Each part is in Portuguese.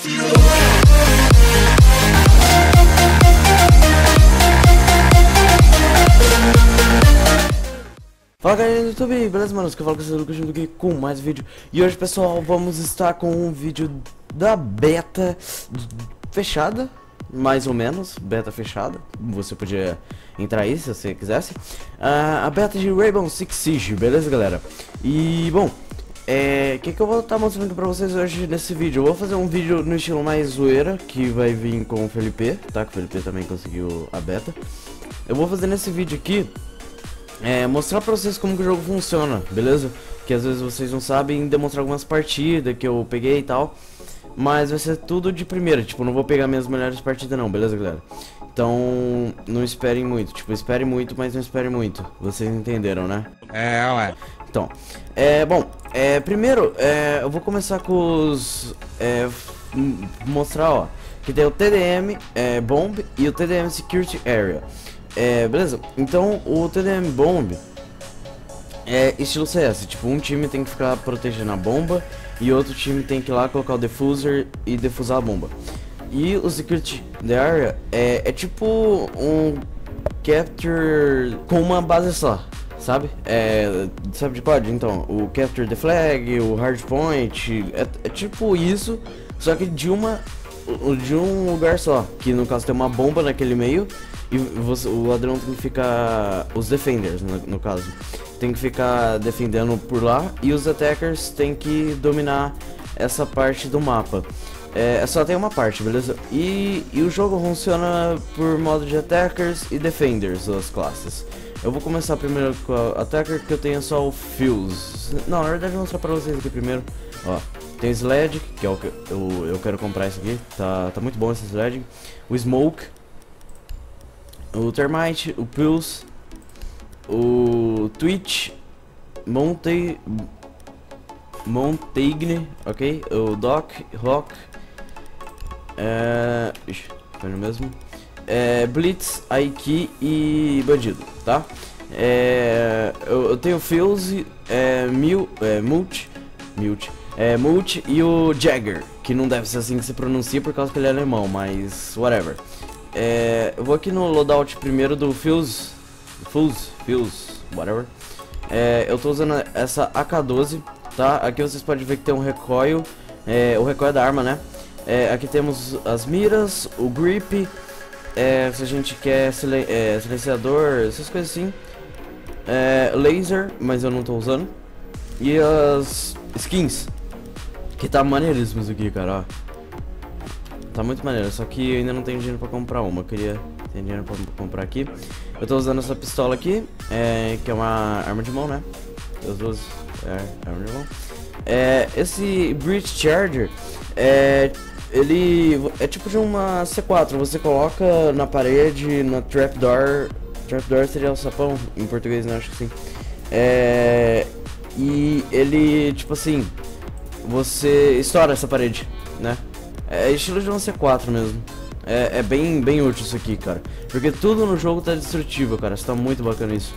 Fala galera do YouTube, beleza manos? Que eu falo com vocês, Lucas aqui com mais vídeo E hoje pessoal, vamos estar com um vídeo da beta fechada Mais ou menos, beta fechada Você podia entrar aí se você quisesse uh, A beta de Rainbow Six Siege, beleza galera? E bom, é, o que, que eu vou estar mostrando pra vocês hoje nesse vídeo? Eu vou fazer um vídeo no estilo mais zoeira Que vai vir com o Felipe, tá? Que o Felipe também conseguiu a beta Eu vou fazer nesse vídeo aqui é, mostrar pra vocês como que o jogo funciona, beleza? Que às vezes vocês não sabem demonstrar algumas partidas que eu peguei e tal Mas vai ser tudo de primeira, tipo, não vou pegar minhas melhores partidas não, beleza galera? Então, não esperem muito, tipo, esperem muito, mas não esperem muito Vocês entenderam, né? É, ué Então, é, bom, é, primeiro, é, eu vou começar com os, é, mostrar, ó Que tem o TDM, é, Bomb e o TDM Security Area é, beleza? Então o TDM Bomb é estilo CS, tipo, um time tem que ficar protegendo a bomba e outro time tem que ir lá colocar o diffuser e defusar a bomba. E o Security Area é, é tipo um Capture com uma base só, sabe? É, sabe de código? Então, o Capture the Flag, o Hardpoint, é, é tipo isso, só que de uma de um lugar só, que no caso tem uma bomba naquele meio e você, o ladrão tem que ficar. Os defenders, no, no, caso. Tem que ficar defendendo por lá. E os attackers tem que dominar essa parte do mapa. É, só tem uma parte, beleza? E, e o jogo funciona por modo de attackers e defenders, as classes. Eu vou começar primeiro com a attacker, que eu tenho só o Fuse. Não, na verdade vou mostrar pra vocês aqui primeiro. Ó, tem o Sledge, que é o que eu, eu quero comprar esse aqui. Tá, tá muito bom esse Sledge. O Smoke, o Termite, o Pulse, o Twitch, Monte, Montaigne, ok? O Doc, Rock, é, ixi, foi no mesmo, é, Blitz, Aiki e Bandido, tá? É, eu, eu tenho Fuse, é, Mil, é, Mult, Mult, é, Mult e o Jagger, que não deve ser assim que se pronuncia por causa que ele é alemão, mas whatever. É, eu vou aqui no loadout primeiro do Fuse, Fuse, Fuse, whatever. É, eu tô usando essa AK-12, tá? Aqui vocês podem ver que tem um recoil, é, o recoil é da arma, né? É, aqui temos as miras, o grip, é, se a gente quer silen é, silenciador, essas coisas assim. É, laser, mas eu não tô usando. E as skins, que tá maneiríssimos aqui, cara, ó. Tá muito maneiro, só que eu ainda não tenho dinheiro pra comprar uma. Eu queria ter dinheiro pra comprar aqui. Eu tô usando essa pistola aqui, é, que é uma arma de mão, né? As duas é, arma de mão. É, esse Breach Charger, é, ele é tipo de uma C4. Você coloca na parede, na trapdoor. Trapdoor seria o sapão em português, né? Acho que sim. É, e ele, tipo assim, você estoura essa parede, né? É estilo de um C4 mesmo. É, é, bem, bem útil isso aqui, cara. Porque tudo no jogo tá destrutivo, cara. Está muito bacana isso.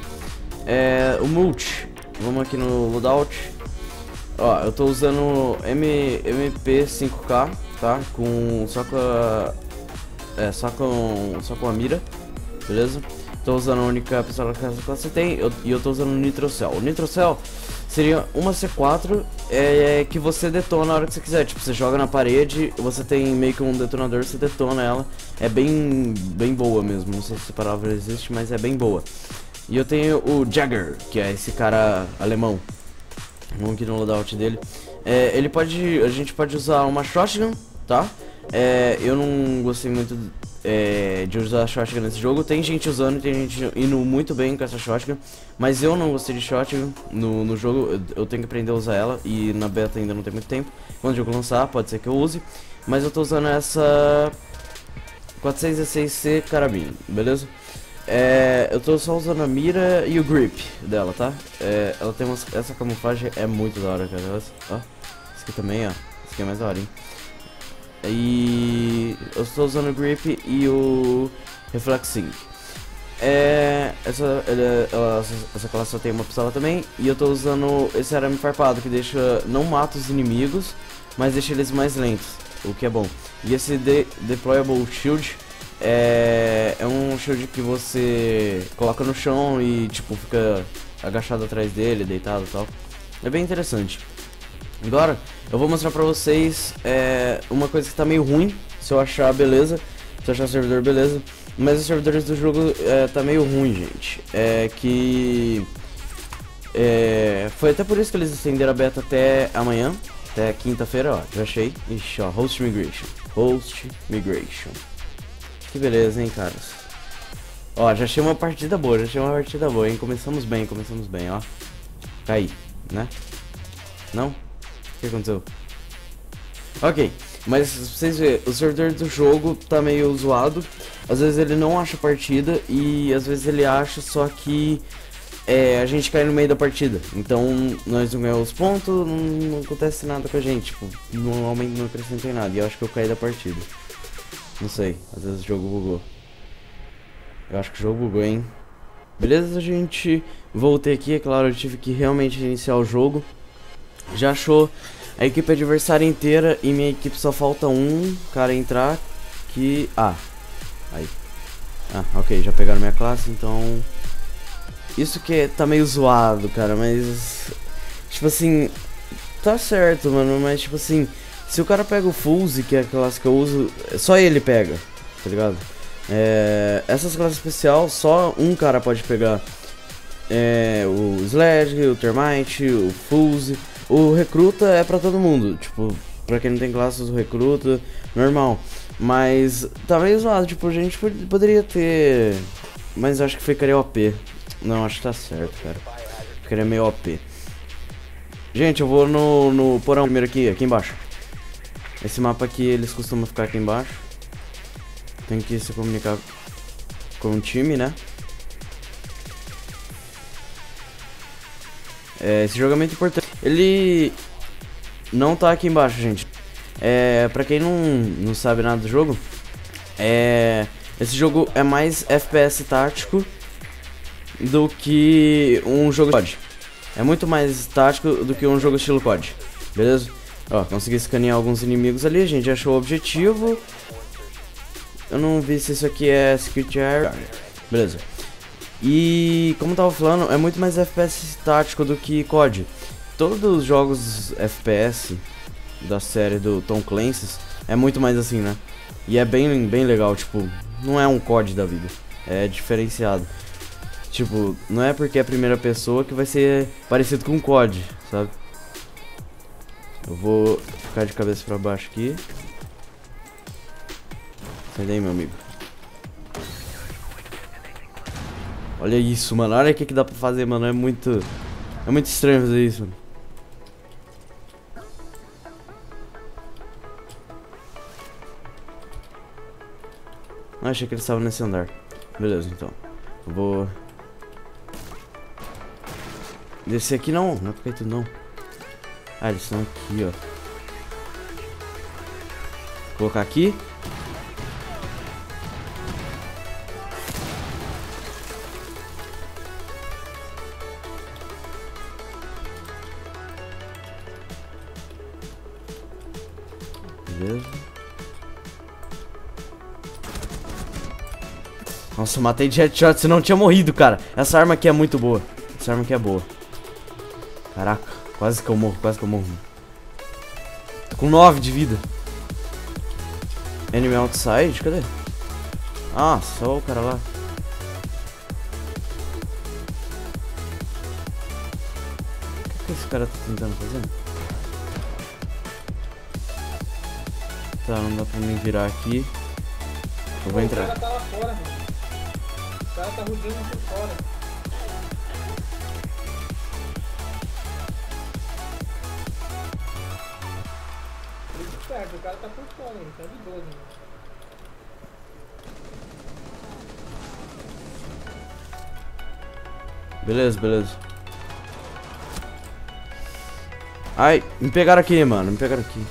É, o multi. Vamos aqui no loadout. Ó, eu tô usando M, MP5K, tá? Com só com a, é, só com só com a mira, beleza? Tô usando a única pistola que classe tem e eu tô usando o Nitrocell. O Nitrocell seria uma C4 é, é, que você detona na hora que você quiser. Tipo, você joga na parede, você tem meio que um detonador, você detona ela. É bem, bem boa mesmo. Não sei se a palavra existe, mas é bem boa. E eu tenho o Jagger, que é esse cara alemão. Vamos aqui no loadout dele. É, ele pode. A gente pode usar uma shotgun, tá? É, eu não gostei muito é, de usar shotgun nesse jogo. Tem gente usando, tem gente indo muito bem com essa shotgun, mas eu não gostei de shotgun no, no jogo. Eu, tenho que aprender a usar ela e na beta ainda não tem muito tempo. Quando o jogo lançar, pode ser que eu use, mas eu tô usando essa 416C carabina, beleza? É, eu tô só usando a mira e o grip dela, tá? É, ela tem essa camuflagem é muito da hora, cara. Ó, esse aqui também, ó. Esse aqui é mais da hora, hein? E eu estou usando o grip e o reflexing. É, essa, ela, essa classe só tem uma pistola também E eu estou usando esse arame farpado Que deixa, não mata os inimigos Mas deixa eles mais lentos o que é bom. E esse de Deployable Shield é, é um shield que você coloca no chão e tipo fica agachado atrás dele, deitado e tal. É bem interessante. Agora, eu vou mostrar pra vocês é, uma coisa que tá meio ruim, se eu achar beleza, se eu achar o servidor beleza, mas os servidores do jogo é, tá meio ruim, gente. É que... É, foi até por isso que eles estenderam a beta até amanhã, até quinta-feira, ó, já achei. Ixi, ó, Host Migration. Host Migration. Que beleza, hein, caras. Ó, já achei uma partida boa, já achei uma partida boa, hein. Começamos bem, começamos bem, ó. Caí, né? Não? Que aconteceu? Ok, mas vocês verem, o servidor do jogo tá meio zoado. Às vezes ele não acha partida e às vezes ele acha, só que é, a gente cai no meio da partida. Então nós não ganhamos pontos, não, não, acontece nada com a gente. Tipo, normalmente não acrescenta em nada. E eu acho que eu caí da partida. Não sei, às vezes o jogo bugou. Eu acho que o jogo bugou, hein? Beleza, gente? Voltei aqui, é claro, eu tive que realmente iniciar o jogo. Já achou a equipe adversária inteira e minha equipe só falta um cara entrar que... Ah, aí. Ah, ok, já pegaram minha classe, então isso que é, tá meio zoado, cara, mas. Tipo assim. Tá certo, mano, mas tipo assim. Se o cara pega o Fuse, que é a classe que eu uso, só ele pega, tá ligado? É, essas classes especial, só um cara pode pegar. É, o Sledge, o Termite, o Fuse. O Recruta é pra todo mundo, tipo, pra quem não tem classes, o Recruta, normal. Mas meio zoado, tipo, a gente poderia ter. Mas acho que ficaria OP. Não, acho que tá certo, cara. É meio OP. Gente, eu vou no, no porão primeiro aqui, aqui embaixo. Esse mapa aqui, eles costumam ficar aqui embaixo. Tem que se comunicar com o time, né? É, esse jogo é muito importante. Ele não tá aqui embaixo, gente. É, pra quem não, não sabe nada do jogo, é, esse jogo é mais FPS tático do que um jogo COD. É muito mais tático do que um jogo estilo COD. Beleza? Ó, consegui escanear alguns inimigos ali, a gente achou o objetivo. Eu não vi se isso aqui é Security Area. Beleza. E como eu tava falando, é muito mais FPS tático do que COD. Todos os jogos FPS da série do Tom Clancy é muito mais assim, né? E é bem, bem legal, tipo, não é um COD da vida. É diferenciado. Tipo, não é porque é a primeira pessoa que vai ser parecido com um COD, sabe? Eu vou ficar de cabeça pra baixo aqui. Sai daí, meu amigo. Olha isso, mano. Olha o que, que dá pra fazer, mano. É muito... É muito estranho fazer isso, mano. Ah, achei que eles estavam nesse andar. Beleza, então. Eu vou Descer aqui não, não é porque tu não. Ah, eles estão aqui, ó. Vou colocar aqui. Beleza. Nossa, matei de headshot, você não tinha morrido, cara. Essa arma aqui é muito boa. Essa arma aqui é boa. Caraca, quase que eu morro, quase que eu morro. Tô com 9 de vida. Enemy outside? Cadê? Ah, só o cara lá. O que, que esse cara tá tentando fazer? Tá, não dá pra me virar aqui. Eu vou entrar. O cara tá lá fora, mano. O cara tá rodeando por fora. o cara tá por fora, ele tá de 12. Né? Beleza, beleza. Ai, me pegaram aqui, mano. Me pegaram aqui.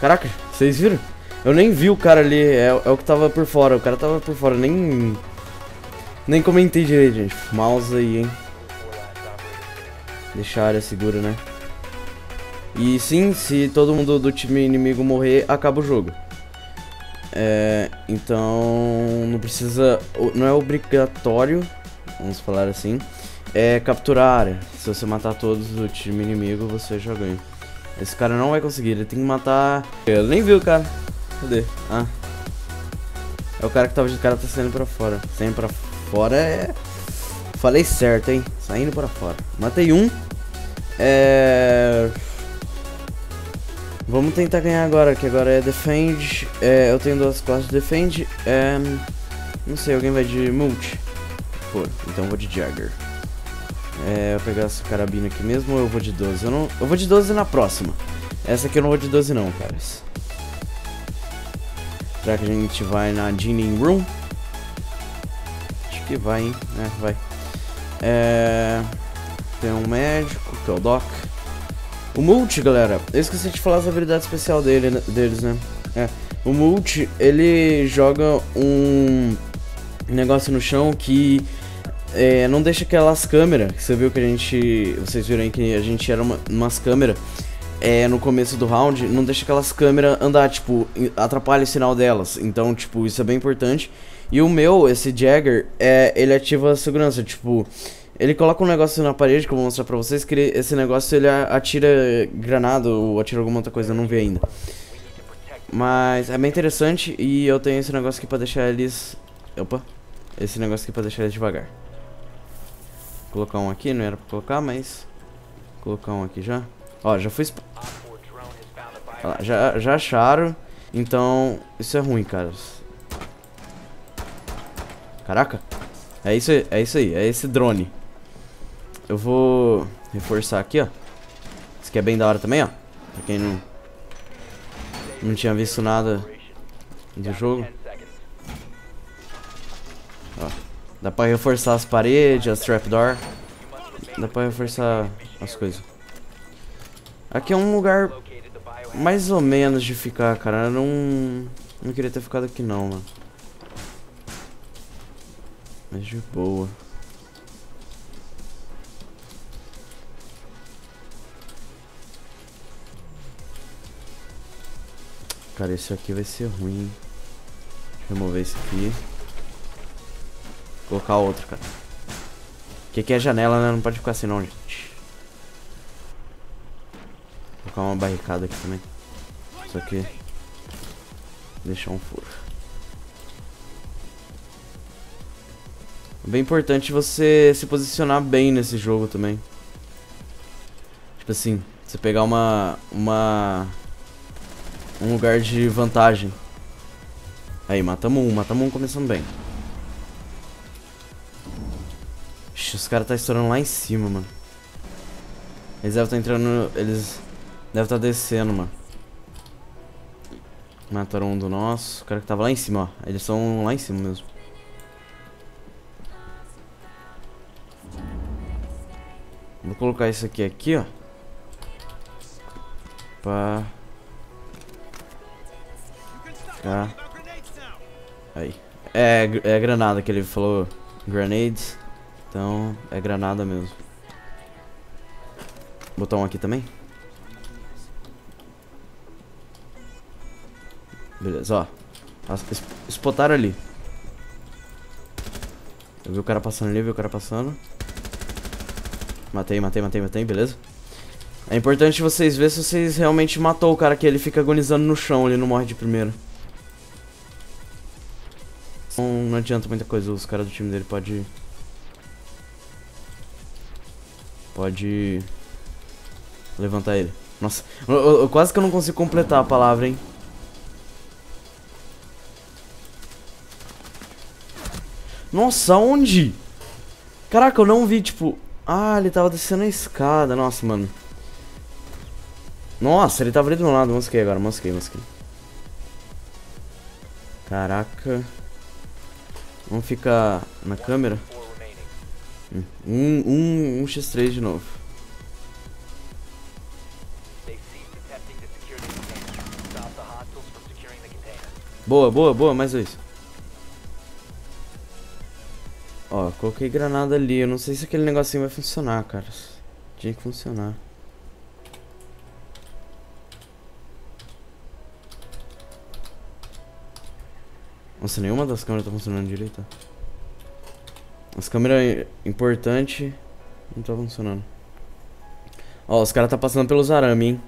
Caraca, vocês viram? Eu nem vi o cara ali. É, é, o que tava por fora. O cara tava por fora. Nem. Nem comentei direito, gente. Mouse aí, hein. Deixar a área segura, né? E sim, se todo mundo do time inimigo morrer, acaba o jogo. É, então não precisa, não é obrigatório, vamos falar assim, é capturar a área. Se você matar todos do time inimigo, você já ganha. Esse cara não vai conseguir, ele tem que matar. Eu nem vi o cara. Cadê? Ah. É o cara que tava de cara tá saindo pra fora. Saindo pra fora é. Falei certo, hein? Saindo pra fora. Matei um. É. Vamos tentar ganhar agora, que agora é Defend. É, eu tenho duas classes de Defend. É, não sei, alguém vai de Multi? Pô, então vou de Jagger. É, eu pegar essa carabina aqui mesmo ou eu vou de 12? Eu, não, eu vou de 12 na próxima. Essa aqui eu não vou de 12 não, caras. Será que a gente vai na Dining Room? Acho que vai, hein? É, vai. É... Tem um médico, que é o Doc. O Multi, galera, eu esqueci de falar as habilidades especial dele, né, deles, né? É, o Multi, ele joga um negócio no chão que é, não deixa aquelas câmeras, você viu que a gente, vocês viram aí que a gente era uma, umas câmeras é, no começo do round, não deixa aquelas câmeras andar, tipo, atrapalha o sinal delas, então, tipo, isso é bem importante. E o meu, esse Jagger, é, ele ativa a segurança, tipo, ele coloca um negócio na parede que eu vou mostrar pra vocês, que ele, esse negócio ele atira granada ou atira alguma outra coisa, eu não vi ainda. Mas é bem interessante e eu tenho esse negócio aqui pra deixar eles... Opa! Esse negócio aqui pra deixar eles devagar. Colocar um aqui, não era pra colocar, mas... Colocar um aqui já. Ó, já foi... Já, já acharam, então isso é ruim, caras. Caraca! É isso, é isso aí, é esse drone. Eu vou reforçar aqui, ó. Isso aqui é bem da hora também, ó. Pra quem não, não tinha visto nada do jogo. Ó. Dá pra reforçar as paredes, as trapdoor. Dá pra reforçar as coisas. Aqui é um lugar mais ou menos de ficar, cara. Eu não, não queria ter ficado aqui não, mano. Mas de boa. Cara, esse aqui vai ser ruim. Remover esse aqui. Colocar outro, cara. Que aqui é janela, né? Não pode ficar assim não, gente. Vou colocar uma barricada aqui também. Isso aqui. Deixar um furo. É bem importante você se posicionar bem nesse jogo também. Tipo assim, você pegar uma uma um lugar de vantagem. Aí, matamos um, matamos um começando bem. Ixi, os caras tá estourando lá em cima, mano. Eles devem estar tá entrando. Eles devem estar tá descendo, mano. Mataram um do nosso. O cara que tava lá em cima, ó. Eles são lá em cima mesmo. Vou colocar isso aqui aqui, ó. Pra Tá. Aí. É, é granada que ele falou. Grenades. Então, é granada mesmo. Botar um aqui também? Beleza, ó. Spotaram ali. Eu vi o cara passando ali, vi o cara passando. Matei, matei, matei, matei, beleza? É importante vocês verem se vocês realmente matou o cara que ele fica agonizando no chão, ele não morre de primeira. Não, não adianta muita coisa, os caras do time dele pode... Pode... Levantar ele. Nossa, eu, eu, quase que eu não consigo completar a palavra, hein. Nossa, onde? Caraca, eu não vi, tipo... Ah, ele tava descendo a escada. Nossa, mano. Nossa, ele tava ali do meu lado. Mosquei agora, mosquei, mosquei. Caraca. Vamos ficar na câmera. Um, um, um x3 de novo. Boa, boa, boa, mais dois. Ó, coloquei granada ali. Eu não sei se aquele negocinho vai funcionar, cara. Tinha que funcionar. Nossa, nenhuma das câmeras tá funcionando direito. As câmeras importantes não tá funcionando. Ó, os caras tá passando pelos arame, hein?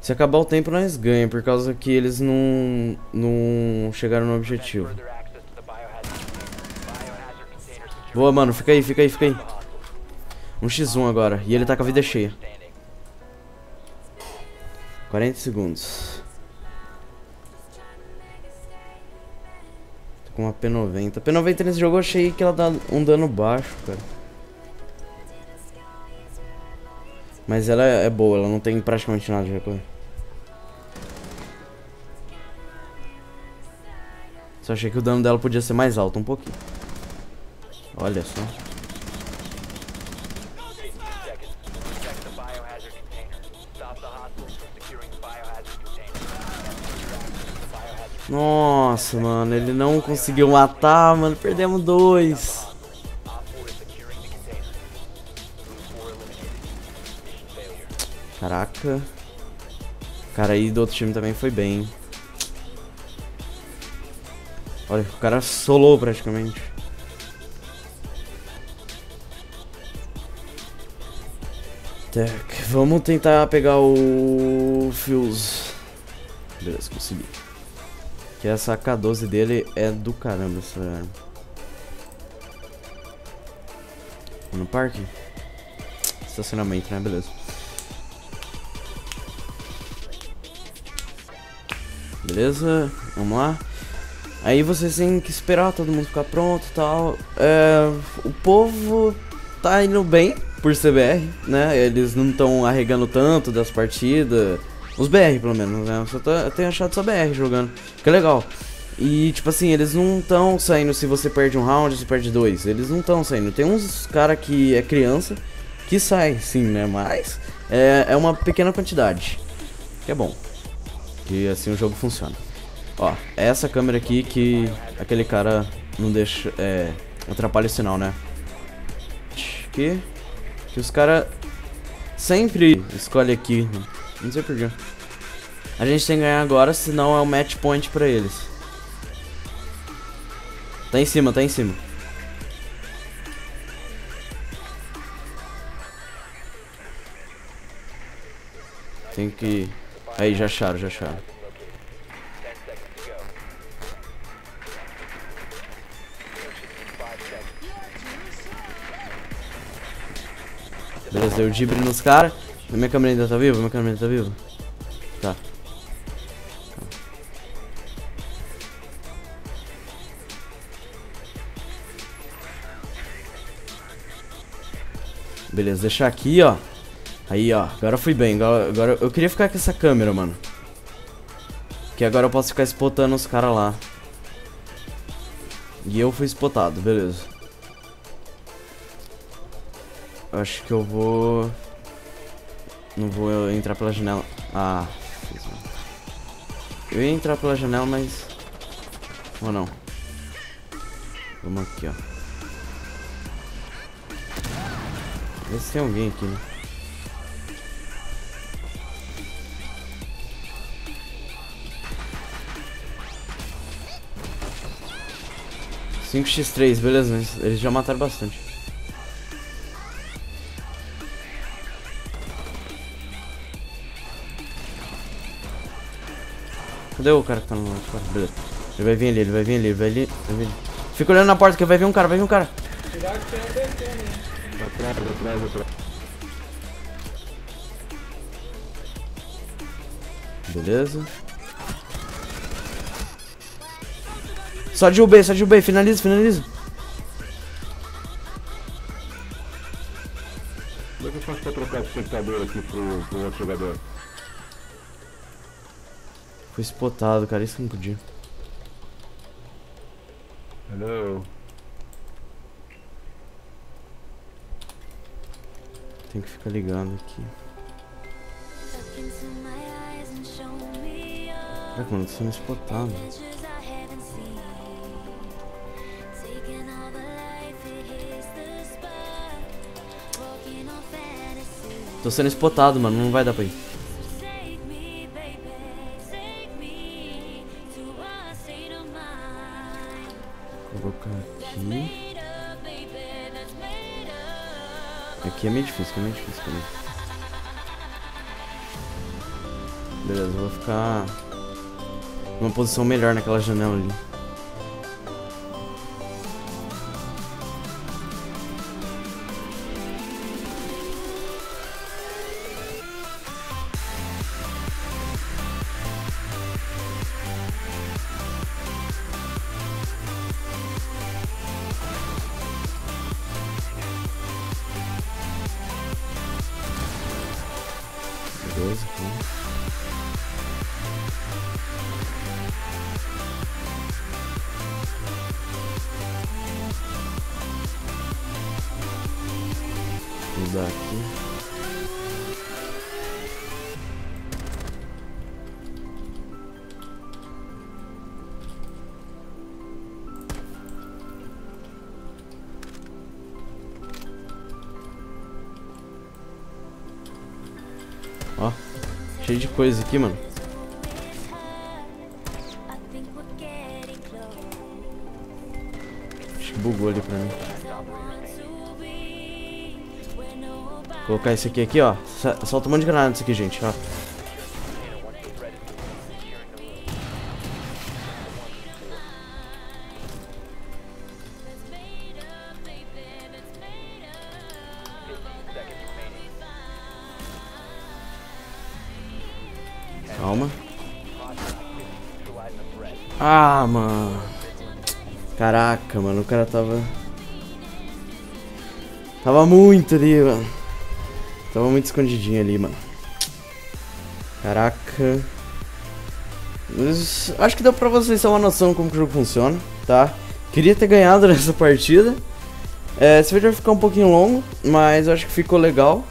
Se acabar o tempo, nós ganhamos, por causa que eles não, não chegaram no objetivo. Boa, mano, fica aí, fica aí, fica aí. Um x1 agora, e ele tá com a vida cheia. 40 segundos. Com uma P90. P90 nesse jogo eu achei que ela dá um dano baixo, cara. Mas ela é boa, ela não tem praticamente nada de recorrer. Só achei que o dano dela podia ser mais alto um pouquinho. Olha só. Nossa, mano, ele não conseguiu matar, mano. Perdemos dois. Caraca. Cara aí do outro time também foi bem. Olha, o cara solou praticamente. Tak, vamos tentar pegar o Fuse. Beleza, consegui. Que essa K12 dele é do caramba essa arma. No parque? Estacionamento, né? Beleza. Beleza, vamos lá. Aí vocês têm que esperar todo mundo ficar pronto e tal. É, o povo tá indo bem por CBR, né? Eles não estão arregando tanto das partidas. Os BR, pelo menos, né? Eu, tô, eu tenho achado só BR jogando. Que é legal. E, tipo assim, eles não estão saindo se você perde um round, se perde dois. Eles não estão saindo. Tem uns cara que é criança que sai, sim, né? Mas é, é uma pequena quantidade. Que é bom. Que assim o jogo funciona. Ó, é essa câmera aqui que aquele cara não deixa. É. Atrapalha o sinal, né? Que. Que os caras sempre escolhem aqui. Não sei porquê. A gente tem que ganhar agora, senão é o um match point pra eles. Tá em cima, tá em cima. Tem que... Aí, já acharam, já acharam. Beleza, deu dibre nos caras. Minha câmera ainda tá viva? Minha câmera ainda tá viva? Tá. Beleza, deixar aqui, ó. Aí, ó. Agora fui bem. Agora, agora eu queria ficar com essa câmera, mano. Que agora eu posso ficar spotando os caras lá. E eu fui spotado, beleza. Acho que eu vou... Não vou entrar pela janela. Ah, Eu ia entrar pela janela, mas... Ou não. Vamos aqui, ó. Vê se tem alguém aqui, né? Cinco x três, beleza, eles já mataram bastante. Cadê o cara que tá no? Beleza. Ele vai vir ali, ele vai vir ali, ele vai ali. Vir ali. Fica olhando na porta que vai vir um cara, vai vir um cara. Beleza. Só de UB, só de UB, finaliza, finaliza. Como é que eu faço pra trocar esse espectador aqui pro, pro outro jogador? Foi spotado, cara, isso não podia. Hello. Tem que ficar ligando aqui. Caraca, mano, tô sendo spotado. Tô sendo spotado, mano, não vai dar pra ir. Colocar aqui. Aqui é meio difícil, aqui é meio difícil também. Beleza, eu vou ficar numa posição melhor naquela janela ali. Mudar aqui. Ó, cheio de coisa aqui, mano. Acho que bugou ali pra mim. Colocar esse aqui aqui, ó. Solta um monte de granada isso aqui, gente, ó. Calma. Ah, mano. Caraca, mano, o cara tava. Tava muito ali, mano. Tava muito escondidinho ali, mano. Caraca. Mas acho que deu pra vocês ter uma noção como que o jogo funciona, tá? Queria ter ganhado nessa partida. É, esse vídeo vai ficar um pouquinho longo, mas acho que ficou legal.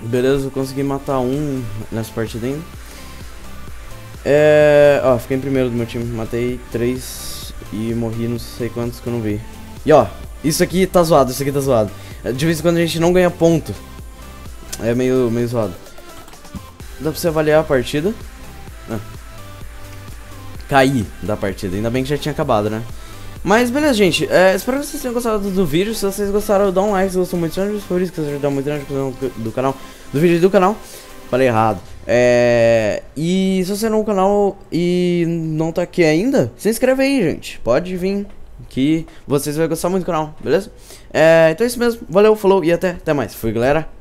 Beleza, eu consegui matar um nessa partida ainda. É. Ó, fiquei em primeiro do meu time. Matei três e morri não sei quantos que eu não vi. E ó, isso aqui tá zoado, isso aqui tá zoado. De vez em quando a gente não ganha ponto. É meio, meio zoado. Dá pra você avaliar a partida. Ah. Da partida. Ainda bem que já tinha acabado, né? Mas beleza, gente. É, espero que vocês tenham gostado do vídeo. Se vocês gostaram, dá um like. Se gostou muito, se for isso, que vocês ajudam muito do canal. Do vídeo do canal. Falei errado. É, e se você não no canal e não tá aqui ainda, se inscreve aí, gente. Pode vir que vocês vão gostar muito do canal, beleza? É, então é isso mesmo. Valeu, falou e até, até mais. Fui, galera.